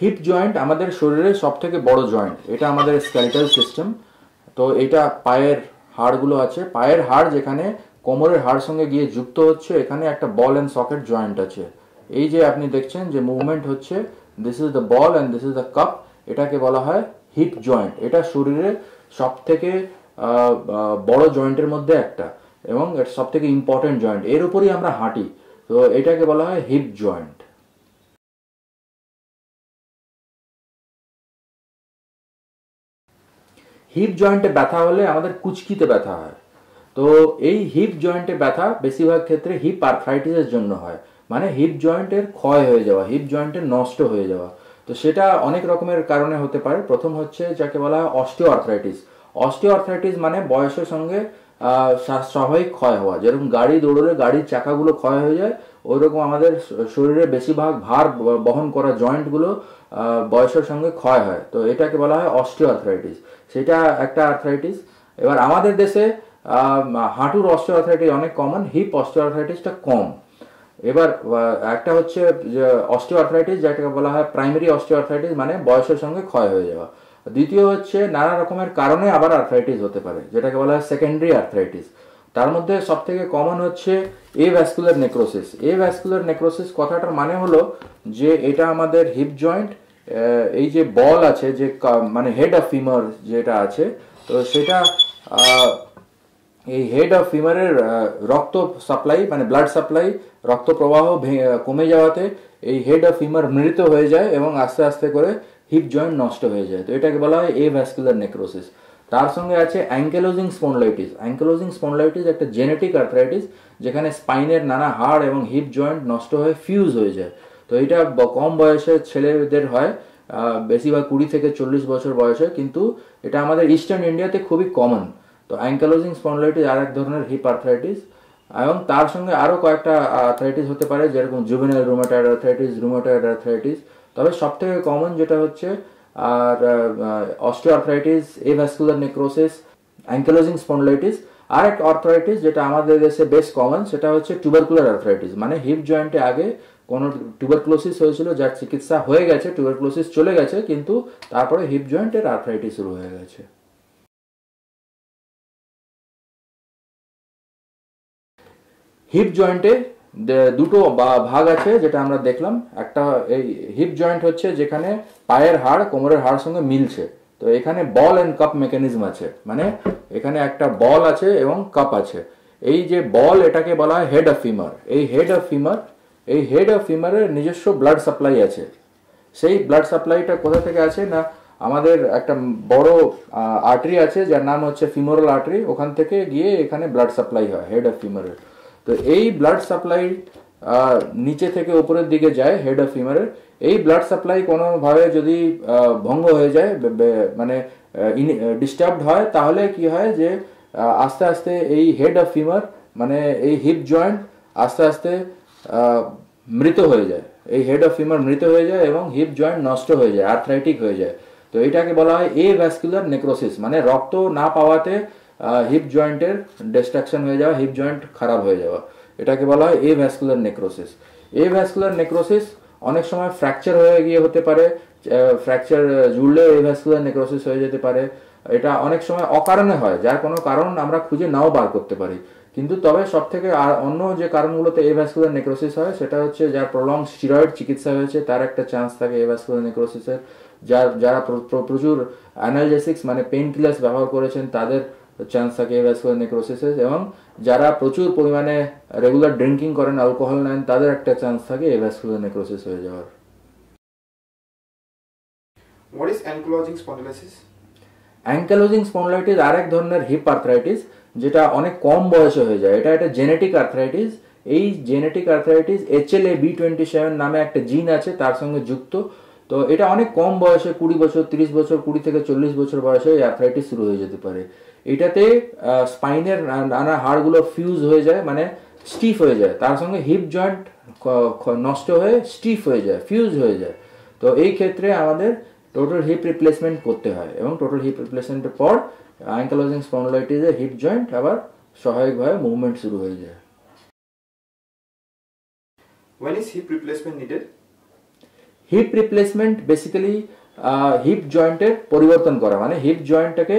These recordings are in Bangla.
হিপ জয়েন্ট আমাদের শরীরের সব থেকে বড় জয়েন্ট এটা আমাদের স্কেলেটাল সিস্টেম তো এটা পায়ের হাড়গুলো আছে। পায়ের হাড় যেখানে কোমরের হাড় সঙ্গে গিয়ে যুক্ত হচ্ছে, এখানে একটা বল অ্যান্ড সকেট জয়েন্ট আছে। এই যে আপনি দেখছেন যে মুভমেন্ট হচ্ছে this is the ball and this is the cup এটাকে বলা হয় হিপ জয়েন্ট এটা শরীরের সব থেকে বড় জয়েন্টের মধ্যে একটা এবং সব থেকে ইম্পর্টেন্ট জয়েন্ট এর উপরই আমরা হাঁটি। তো এটাকে বলা হয় হিপ জয়েন্ট হিপ জয়েন্টে ব্যথা হলে আমাদের কুচকিতে ব্যথা হয়। তো এই হিপ জয়েন্টে ব্যথা বেশিরভাগ ক্ষেত্রে হিপ আর্থ্রাইটিসের জন্য হয়। মানে হিপ জয়েন্টের ক্ষয় হয়ে যাওয়া হিপ জয়েন্টের নষ্ট হয়ে যাওয়া। তো সেটা অনেক রকমের কারণে হতে পারে। প্রথম হচ্ছে যাকে বলা হয় অস্টিও আর্থ্রাইটিস অস্টিও আর্থ্রাইটিস মানে বয়সের সঙ্গে স্বাভাবিক ক্ষয় হওয়া। যেরকম গাড়ি দৌড়লে গাড়ির চাকাগুলো ক্ষয় হয়ে যায় ওই রকম আমাদের শরীরে বেশিরভাগ ভার বহন করা জয়েন্টগুলো বয়সের সঙ্গে ক্ষয় হয়। তো এটাকে বলা হয় অস্টিও আর্থ্রাইটিস সেটা একটা আর্থ্রাইটিস এবার আমাদের দেশে হাঁটুর অস্টিও আর্থ্রাইটিস অনেক কমন হিপ অস্টিও আর্থ্রাইটিসটা কম। এবার একটা হচ্ছে অস্টিও আর্থ্রাইটিস যেটাকে বলা হয় প্রাইমারি অস্টিও আর্থ্রাইটিস মানে বয়সের সঙ্গে ক্ষয় হয়ে যাওয়া। দ্বিতীয় হচ্ছে নানা রকমের কারণে আবার আর্থ্রাইটিস হতে পারে, যেটাকে বলা হয় সেকেন্ডারি আর্থ্রাইটিস তার মধ্যে সব থেকে কমন হচ্ছে avascular necrosis avascular necrosis কথাটার মানে হলো যে এটা আমাদের হিপ জয়েন্ট এই যে বল আছে, যে মানে হেড অফ ফিমার যেটা আছে, তো সেটা এই হেড অফ ফিমারের রক্ত সাপ্লাই মানে ব্লাড সাপ্লাই রক্ত প্রবাহ কমে যাওয়াতে এই হেড অফ ফিমার মৃত হয়ে যায় এবং আস্তে আস্তে করে হিপ জয়েন্ট নষ্ট হয়ে যায়। তো এটাকে বলা হয় এ ভ্যাসকুলার নেক্রোসিস তার সঙ্গে আছে অ্যাঙ্কেলোজিং স্পন্ডলাইটিস অ্যাঙ্কেলোজিং স্পন্ডলাইটিস একটা জেনেটিক আর্থ্রাইটিস যেখানে স্পাইনের নানা হাড় এবং হিপ জয়েন্ট নষ্ট হয়ে ফিউজ হয়ে যায়। তো এটা কম বয়সের ছেলেদের হয় বেশিরভাগ কুড়ি থেকে চল্লিশ বছর বয়সে, কিন্তু এটা আমাদের ইস্টার্ন ইন্ডিয়াতে খুবই কমন। তো অ্যাঙ্কেলোজিং স্পন্ডলাইটিস আর এক ধরনের হিপ আর্থ্রাইটিস, এবং তার সঙ্গে আরও কয়েকটা আর্থ্রাইটিস হতে পারে, যেরকম juvenile rheumatoid arthritis rheumatoid arthritis. তবে সব থেকে কমন যেটা হচ্ছে, আর osteoarthritis, avascular necrosis, ankylosing spondylitis. আর এক আর্থ্রাইটিস যেটা আমাদের দেশে বেশ কমন, সেটা হচ্ছে টুবারকুলার আর্থ্রাইটিস মানে হিপ জয়েন্টে আগে কোনো টুবারক্লোসিস হয়েছিল, যার চিকিৎসা হয়ে গেছে টুবারক্লোসিস চলে গেছে, কিন্তু তারপরে হিপ জয়েন্টের আর্থ্রাইটিস শুরু হয়ে গেছে। হিপ জয়েন্টে দুটো ভাগ আছে, যেটা আমরা দেখলাম। একটা এই হিপ জয়েন্ট হচ্ছে যেখানে পায়ের হাড়, কোমরের হাড় সঙ্গে মিলছে। তো এখানে বল অ্যান্ড কাপ মেকানিজম আছে। মানে এখানে একটা বল আছে এবং কাপ আছে। এই যে বল এটাকে বলা হয় হেড অফ ফিমার এই হেড অফ ফিমার এই হেড অফ ফিমারের নিজস্ব ব্লাড সাপ্লাই আছে। সেই ব্লাড সাপ্লাইটা কোথা থেকে আছে না আমাদের একটা বড় আর্টারি আছে, যার নাম হচ্ছে ফিমোরাল আর্টারি ওখান থেকে গিয়ে এখানে ব্লাড সাপ্লাই হয় হেড অফ ফিমারের তো এই ব্লাড সাপ্লাই নিচে থেকে উপরের দিকে যায় হেড অফ ফিমারের এই ব্লাড সাপ্লাই কোনোভাবে যদি ভঙ্গ হয়ে যায় মানে ডিস্টার্বড হয়, তাহলে কি হয় যে আস্তে আস্তে এই হেড অফ ফিমার মানে এই হিপ জয়েন্ট আস্তে আস্তে মৃত হয়ে যায়। এই হেড অফ ফিমার মৃত হয়ে যায় এবং হিপ জয়েন্ট নষ্ট হয়ে যায় আর্থ্রাইটিক হয়ে যায়। তো এটাকে বলা হয় এ ভ্যাসকুলার নেক্রোসিস মানে রক্ত না পাওয়াতে হিপ জয়েন্টের ডিস্ট্রাকশন হয়ে যাওয়া হিপ জয়েন্ট খারাপ হয়ে যাওয়া। এটাকে বলা হয় avascular necrosis avascular necrosis অনেক সময় ফ্র্যাকচার হয়ে গিয়ে হতে পারে ফ্র্যাকচার জুড়লে এ ভ্যাসকুলার নেক্রোসিস হয়ে যেতে পারে। এটা অনেক সময় অকারণে হয়, যার কোনো কারণ আমরা খুঁজে নাও বার করতে পারি। কিন্তু তবে সব থেকে আর অন্য যে কারণগুলোতে এ ভ্যাসকুলার নেক্রোসিস হয় সেটা হচ্ছে যার প্রলং স্টিরয়েড চিকিৎসা হয়েছে তার একটা চান্স থাকে এ ভ্যাসকুলার নেক্রোসিসের। যার যারা প্রচুর অ্যানালজেসিক্স মানে পেন কিলার্স ব্যবহার করেছেন তাদের চান্স থাকে ভ্যাসকুলার নেক্রোসিসের। এবং যারা প্রচুর পরিমাণে রেগুলার ড্রিঙ্কিং করেন অ্যালকোহল নেন তাদের একটা চান্স থাকে ভ্যাসকুলার নেক্রোসিস হয়ে যাওয়ার। Ankylosing spondylosis? অ্যাঙ্কেলোজিং স্পন্ডলাইটিস আর এক ধরনের হিপ আর্থ্রাইটিস যেটা অনেক কম বয়সে হয়ে যায়, এটা একটা জেনেটিক আর্থ্রাইটিস এই genetic arthritis A B twenty seven নামে একটা জিন আছে, তার সঙ্গে যুক্ত। তো এটা অনেক কম বয়সে, কুড়ি বছর, তিরিশ বছর, কুড়ি থেকে চল্লিশ বছর বয়সে এই আর্থ্রাইটিস শুরু হয়ে যেতে পারে। এটাতে স্পাইনের নানা হাড়গুলো ফিউজ হয়ে যায় মানে স্টিফ হয়ে যায়। তার সঙ্গে হিপ জয়েন্ট নষ্ট হয়ে স্টিফ হয়ে যায় ফিউজ হয়ে যায়। তো এই ক্ষেত্রে আমাদের টোটাল হিপ রিপ্লেসমেন্ট করতে হয় এবং টোটাল হিপ রিপ্লেসমেন্টের পর অ্যাঙ্কালোজিং স্পন্ডলাইটিসে হিপ জয়েন্ট আবার সহায়কভাবে মুভমেন্ট শুরু হয়ে যায়। When is hip replacement needed? Hip replacement basically hip জয়েন্টের পরিবর্তন করা মানে হিপ জয়েন্টটাকে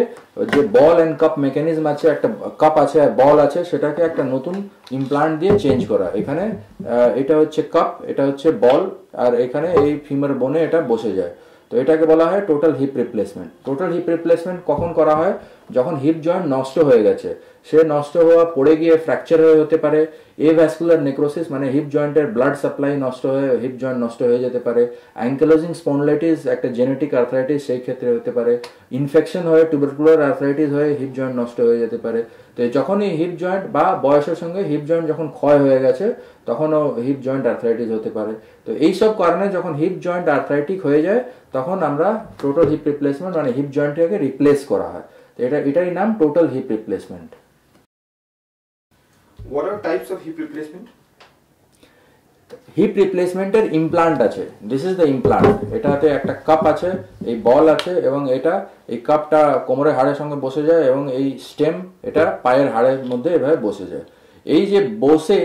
যে বল অ্যান্ড কাপ মেকানিজম আছে একটা কাপ আছে বল আছে সেটাকে একটা নতুন ইমপ্লান্ট দিয়ে চেঞ্জ করা। এখানে এটা হচ্ছে কাপ এটা হচ্ছে বল আর এখানে এই ফিমার বোনে এটা বসে যায়। তো এটাকে বলা হয় total hip replacement total hip replacement কখন করা হয়? যখন হিপ জয়েন্ট নষ্ট হয়ে গেছে, সে নষ্ট হওয়া, পড়ে গিয়ে ফ্র্যাকচার হয়ে হতে পারে এ ভ্যাসকুলার নেক্রোসিস মানে হিপ জয়েন্টের ব্লাড সাপ্লাই নষ্ট হয়ে হিপ জয়েন্ট নষ্ট হয়ে যেতে পারে অ্যাঙ্কেলোজিং স্পন্ডলাইটিস একটা জেনেটিক আর্থ্রাইটিস সেই ক্ষেত্রে হতে পারে ইনফেকশন হয়ে টুবারকুলার আর্থ্রাইটিস হয়ে হিপ জয়েন্ট নষ্ট হয়ে যেতে পারে। তো যখনই হিপ জয়েন্ট বা বয়সের সঙ্গে হিপ জয়েন্ট যখন ক্ষয় হয়ে গেছে, তখনও হিপ জয়েন্ট আর্থ্রাইটিস হতে পারে। তো এইসব কারণে যখন হিপ জয়েন্ট আর্থ্রাইটিক হয়ে যায়, তখন আমরা টোটাল হিপ রিপ্লেসমেন্ট মানে হিপ জয়েন্টটাকে রিপ্লেস করা হয়। তো এটা এটারই নাম total hip replacement What are types of hip replacement? Hip রিপ্লেসমেন্টের implant আছে। দিস ইজ দ্য ইমপ্লান্ট এটাতে একটা কাপ আছে এই বল আছে এবং এটা এই কাপটা কোমরের হাড়ের সঙ্গে বসে যায় এবং এই স্টেম এটা পায়ের হাড়ের মধ্যে এভাবে বসে যায়। এই যে বসে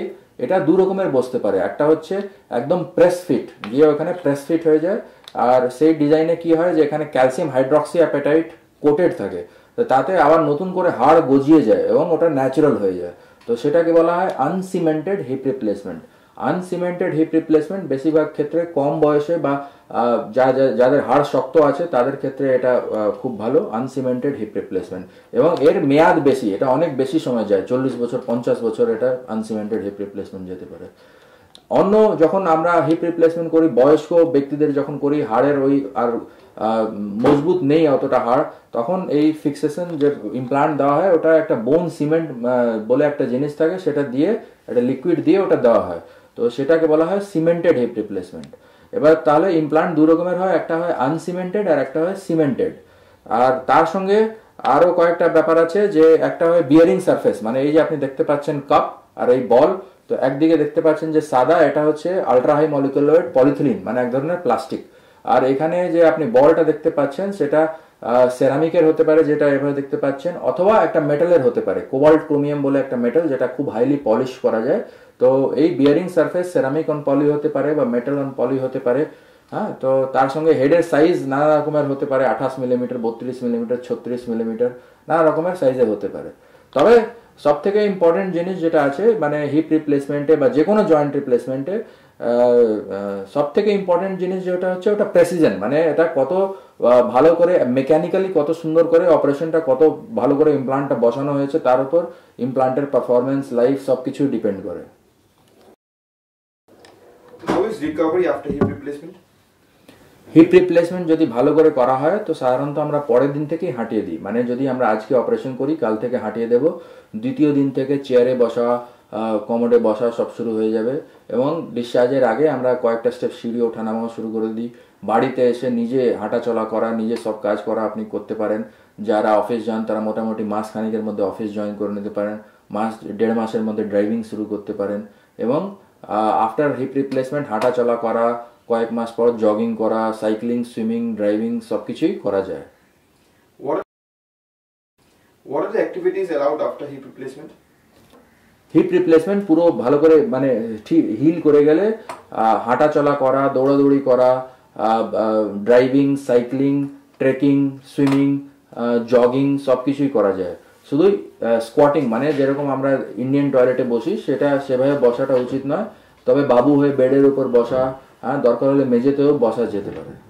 এটা দু রকমের বসতে পারে। একটা হচ্ছে একদম প্রেস ফিট গিয়ে ওখানে প্রেস ফিট হয়ে যায়। আর সেই ডিজাইনে কি হয় যে এখানে ক্যালসিয়াম হাইড্রক্সি অ্যাপেটাইট কোটেড থাকে। তাতে আবার নতুন করে হাড় গজিয়ে যায় এবং ওটা ন্যাচারাল হয়ে যায়। তো সেটাকে বলা হয় uncemented hip replacement uncemented hip replacement বেশিরভাগ ক্ষেত্রে কম বয়সে বা যা- যাদের হাড় শক্ত আছে, তাদের ক্ষেত্রে এটা খুব ভালো আনসিমেন্টেড হিপ রিপ্লেসমেন্ট এবং এর মেয়াদ বেশি, এটা অনেক বেশি সময় যায়, চল্লিশ বছর, পঞ্চাশ বছর এটা আনসিমেন্টেড হিপ রিপ্লেসমেন্ট যেতে পারে। অন্য যখন আমরা হিপ রিপ্লেসমেন্ট করি, বয়স্ক ব্যক্তিদের যখন করি, হাড়ের ওই আর মজবুত নেই অতটা হাড়, তখন এই ফিক্সেশন যে ইমপ্লান্ট দেওয়া হয়, ওটা একটা বোন সিমেন্ট বলে একটা জিনিস থাকে, সেটা দিয়ে, একটা লিকুইড দিয়ে ওটা দেওয়া হয়। তো সেটাকে বলা হয় সিমেন্টেড হিপ রিপ্লেসমেন্ট এবার তাহলে ইমপ্লান্ট দু রকমের হয়, একটা হয় আনসিমেন্টেড আর একটা হয় সিমেন্টেড আর তার সঙ্গে আরও কয়েকটা ব্যাপার আছে যে, একটা হয় বিয়ারিং সারফেস মানে এই যে আপনি দেখতে পাচ্ছেন কাপ আর এই বল, তো একদিকে দেখতে পাচ্ছেন যে সাদা, এটা হচ্ছে আলট্রা হাই মলিকুলার পলিথিলিন মানে এক ধরনের প্লাস্টিক আর এখানে যে আপনি বলটা দেখতে পাচ্ছেন, সেটা সেরামিকের হতে পারে, যেটা এভাবে দেখতে পাচ্ছেন, অথবা একটা মেটালের হতে পারে কোবাল্ট ক্রোমিয়াম বলে একটা মেটাল যেটা খুব হাইলি পলিশ করা যায়। তো এই bearing surface ceramic on poly হতে পারে বা মেটাল অন পলি হতে পারে হ্যাঁ? তো তার সঙ্গে হেডের সাইজ নানা রকমের হতে পারে, আঠাশ মিলিমিটার বত্রিশ মিলিমিটার ছত্রিশ মিলিমিটার নানা রকমের সাইজের হতে পারে। তবে সব থেকে ইম্পর্টেন্ট জিনিস যেটা আছে মানে হিপ রিপ্লেসমেন্টে বা যে কোনো জয়েন্ট রিপ্লেসমেন্টে সব থেকে ইম্পর্টেন্ট জিনিস যেটা হচ্ছে ওটা প্রেসিজন মানে এটা কত ভালো করে মেকানিক্যালি কত সুন্দর করে অপারেশনটা কত ভালো করে ইমপ্লান্টটা বসানো হয়েছে, তার উপর ইমপ্লান্টের পারফরমেন্স লাইফ সব কিছু ডিপেন্ড করে How is recovery after? Hip replacement যদি ভালো করে করা হয়, তো সাধারণত আমরা পরের দিন থেকেই হাঁটিয়ে দিই। মানে যদি আমরা আজকে অপারেশন করি, কাল থেকে হাঁটিয়ে দেব। দ্বিতীয় দিন থেকে চেয়ারে বসা কমোডে বসা সব শুরু হয়ে যাবে এবং ডিসচার্জের আগে আমরা কয়েকটা স্টেপ সিঁড়ি ওঠানামা শুরু করে দিই। বাড়িতে এসে নিজে হাঁটাচলা করা, নিজে সব কাজ করা আপনি করতে পারেন। যারা অফিস যান তারা মোটামুটি মাস খানিকের মধ্যে অফিস জয়েন করে নিতে পারেন। মাস, দেড় মাসের মধ্যে ড্রাইভিং শুরু করতে পারেন এবং আফটার হিপ রিপ্লেসমেন্ট হাঁটাচলা করা কয়েক মাস পর জগিং করা সাইক্লিং সুইমিং ড্রাইভিং সব কিছুই করা যায়। What are, the activities allowed after hip replacement? Hip replacement পুরো ভালো করে মানে হিল করে গেলে আহ, হাঁটাচলা করা দৌড়াদৌড়ি করা driving cycling trekking swimming jogging সব কিছুই করা যায়। শুধুই স্কোয়াটিং মানে যেরকম আমরা ইন্ডিয়ান টয়লেটে বসি সেটা সেভাবে বসাটা উচিত নয়। তবে বাবু হয়ে বেডের উপর বসা হ্যাঁ দরকার হলে মেঝেতেও বসা যেতে পারে।